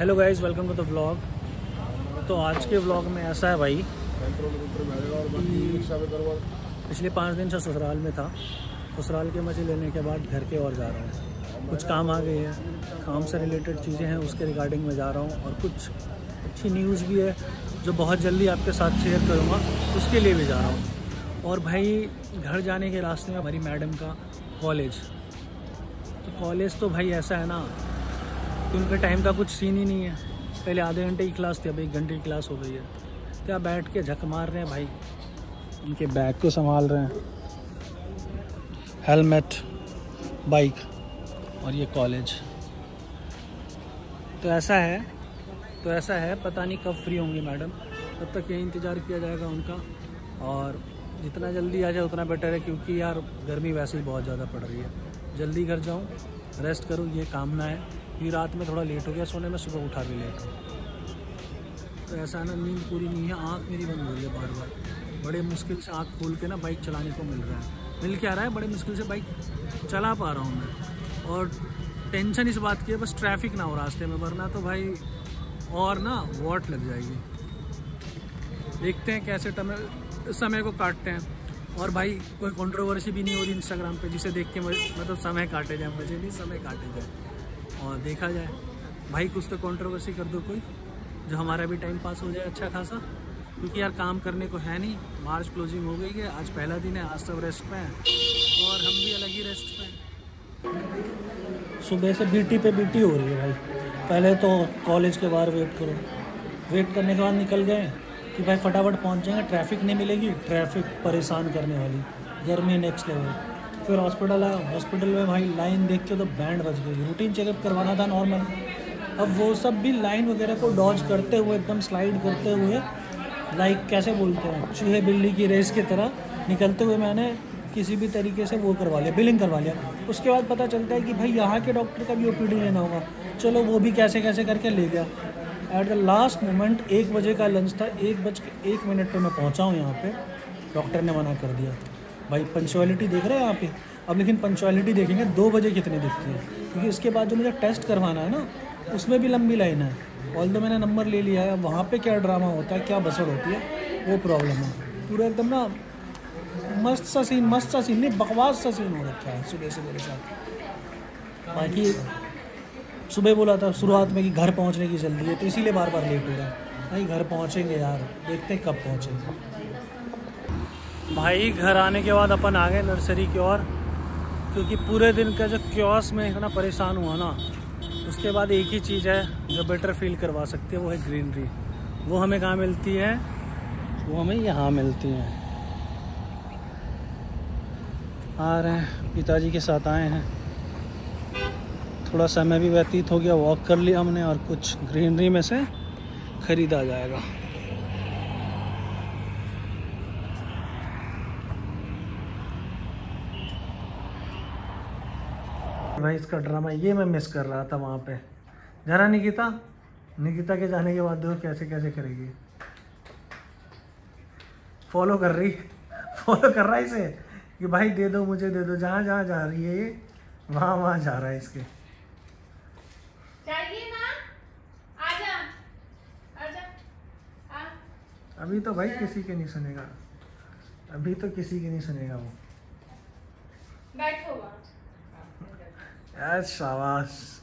Hello guys welcome to the vlog तो आज के व्लॉग में ऐसा है भाई पिछले पाँच दिन से ससुराल में था। ससुराल के मज़े लेने के बाद घर के और जा रहा हूँ। कुछ काम आ गए हैं। काम से रिलेटेड चीज़ें हैं, उसके रिगार्डिंग में जा रहा हूँ और कुछ अच्छी न्यूज़ भी है जो बहुत जल्दी आपके साथ शेयर करूँगा। उसके लिए भी जा रहा हूँ। और भाई, घर जाने के रास्ते में भरी मैडम का कॉलेज तो कॉलेज तो भाई ऐसा है ना कि उनके टाइम का कुछ सीन ही नहीं है। पहले आधे घंटे की क्लास थी अब एक घंटे की क्लास हो गई है। क्या बैठ के झक मार रहे हैं भाई। उनके बैग को संभाल रहे हैं। हेलमेट बाइक और ये कॉलेज तो ऐसा है तो ऐसा है पता नहीं कब फ्री होंगी मैडम तब तक यही इंतज़ार किया जाएगा उनका। और जितना जल्दी आ जाए उतना बेटर है क्योंकि यार गर्मी वैसे ही बहुत ज़्यादा पड़ रही है। जल्दी घर जाऊँ रेस्ट करूँ ये कामना है। फिर रात में थोड़ा लेट हो गया, सोने में सुबह उठा भी लेट तो ऐसा ना, नींद पूरी नहीं है, आँख मेरी बंद हो रही है बार बार। बड़े मुश्किल से आँख खोल के ना बाइक चलाने को मिल रहा है। मिल के आ रहा है? बड़े मुश्किल से बाइक चला पा रहा हूँ मैं। और टेंशन इस बात की है, बस ट्रैफ़िक ना हो रास्ते में, वरना तो भाई और ना वॉट लग जाएगी। देखते हैं कैसे टमे समय को काटते हैं। और भाई कोई कंट्रोवर्सी भी नहीं हो रही इंस्टाग्राम पे, जिसे देख के मतलब समय काटे जाए, मुझे नहीं, समय काटे जाए। और देखा जाए, भाई कुछ तो कंट्रोवर्सी कर दो कोई, जो हमारा भी टाइम पास हो जाए अच्छा खासा। क्योंकि यार काम करने को है नहीं मार्च क्लोजिंग हो गई है, आज पहला दिन है, आज सब रेस्ट पे हैं, और हम भी अलग ही रेस्ट पे हैं। सुबह से बीटी पे बीटी हो रही है भाई। पहले तो कॉलेज के बाहर वेट करो। वेट करने के बाद निकल गए कि भाई फटाफट पहुँच जाएँगे ट्रैफ़िक नहीं मिलेगी ट्रैफ़िक परेशान करने वाली, गर्मी नेक्स्ट लेवल फिर हॉस्पिटल आया। हॉस्पिटल में भाई लाइन देख के तो बैंड बज गई। रूटीन चेकअप करवाना था नॉर्मल। अब वो सब भी लाइन वगैरह को डॉज करते हुए, एकदम स्लाइड करते हुए लाइक कैसे बोलते हैं, चूहे बिल्ली की रेस की तरह निकलते हुए मैंने किसी भी तरीके से वो करवा लिया बिलिंग करवा लिया। उसके बाद पता चलता है कि भाई यहाँ के डॉक्टर का भी ओपीडी लेना होगा। चलो वो भी कैसे कैसे करके ले गया। एट द लास्ट मोमेंट एक बजे का लंच था, एक बज के एक मिनट पर मैं पहुँचा हूँ यहाँ पे। डॉक्टर ने मना कर दिया। भाई पंचुअलिटी देख रहे हैं यहाँ पे अब लेकिन पंचुअलिटी देखेंगे, दो बजे कितनी दिखती है? क्योंकि इसके बाद जो मुझे टेस्ट करवाना है ना, उसमें भी लंबी लाइन है। ऑल मैंने नंबर ले लिया है, वहाँ पर क्या ड्रामा होता है, क्या बसड़ होती है, वो प्रॉब्लम है। पूरा एकदम ना, मस्त सा सीन मस्त सा सीन नहीं, बकवास सा सीन हो रखा है सुबह से मेरे साथ। बाकी सुबह बोला था, शुरुआत में कि घर पहुँचने की जल्दी है तो इसीलिए बार बार लेट हो रहा है। नहीं, घर पहुँचेंगे यार, देखते हैं कब पहुँचेंगे। भाई घर आने के बाद अपन आ गए नर्सरी की ओर, क्योंकि पूरे दिन का जो क्योस में इतना परेशान हुआ ना, उसके बाद एक ही चीज़ है, जो बेटर फील करवा सकती है, वो है ग्रीनरी वो हमें कहाँ मिलती है? वो हमें यहाँ मिलती है। आ रहे हैं, पिताजी के साथ आए हैं। थोड़ा समय भी व्यतीत हो गया वॉक कर लिया हमने, और कुछ ग्रीनरी में से ख़रीदा जाएगा। भाई इसका ड्रामा ये मैं मिस कर रहा था वहाँ पे। जाना निकिता? निकिता के जाने के बाद देखो कैसे कैसे करेगी। फॉलो कर रही। फॉलो कर रहा है इसे? कि भाई दे दो मुझे दे दो। जहाँ जहाँ जा रही है ये वहाँ वहाँ जा रहा है इसके। अभी तो भाई किसी के नहीं सुनेगा। अभी तो किसी के नहीं सुनेगा वो। बैठो। Ya savaş.